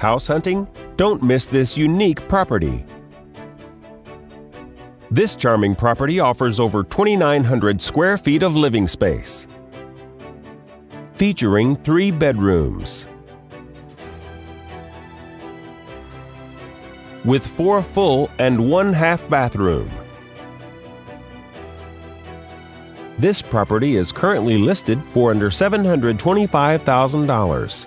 House hunting? Don't miss this unique property. This charming property offers over 2,900 square feet of living space, featuring three bedrooms, with four full and one half bathroom. This property is currently listed for under $725,000.